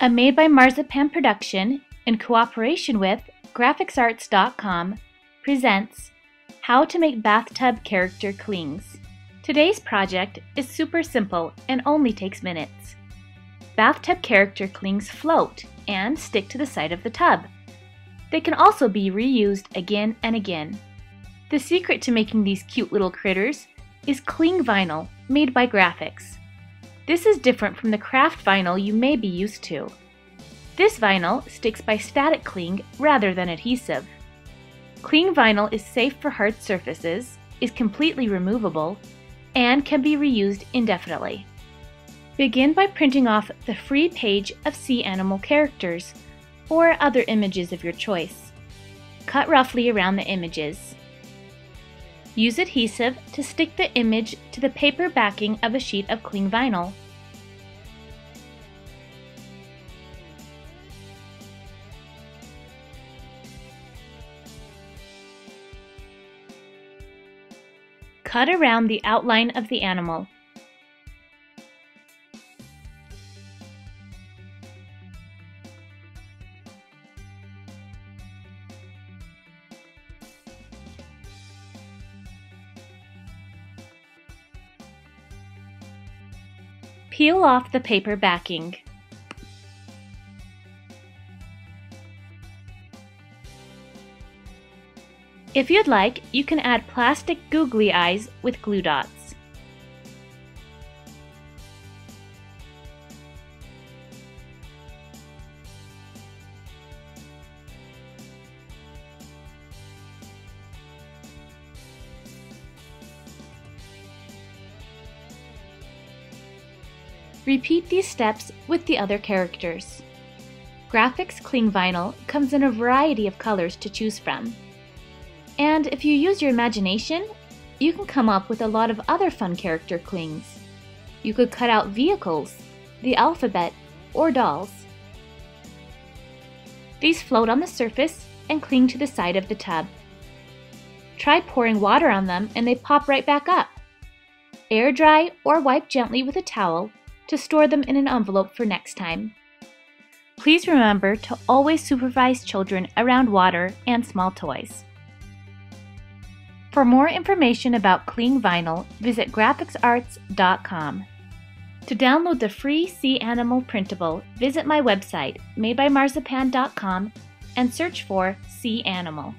A Made by Marzipan production in cooperation with GrafixArts.com presents How to Make Bathtub Character Clings. Today's project is super simple and only takes minutes. Bathtub character clings float and stick to the side of the tub. They can also be reused again and again. The secret to making these cute little critters is cling vinyl made by Grafix. This is different from the craft vinyl you may be used to. This vinyl sticks by static cling rather than adhesive. Cling vinyl is safe for hard surfaces, is completely removable, and can be reused indefinitely. Begin by printing off the free page of sea animal characters or other images of your choice. Cut roughly around the images. Use adhesive to stick the image to the paper backing of a sheet of cling vinyl. Cut around the outline of the animal. Peel off the paper backing. If you'd like, you can add plastic googly eyes with glue dots. Repeat these steps with the other characters. Grafix Cling Vinyl comes in a variety of colors to choose from. And if you use your imagination, you can come up with a lot of other fun character clings. You could cut out vehicles, the alphabet, or dolls. These float on the surface and cling to the side of the tub. Try pouring water on them and they pop right back up. Air dry or wipe gently with a towel to store them in an envelope for next time. Please remember to always supervise children around water and small toys. For more information about Cling Vinyl, visit grafixarts.com. To download the free Sea Animal printable, visit my website, madebymarzipan.com, and search for Sea Animal.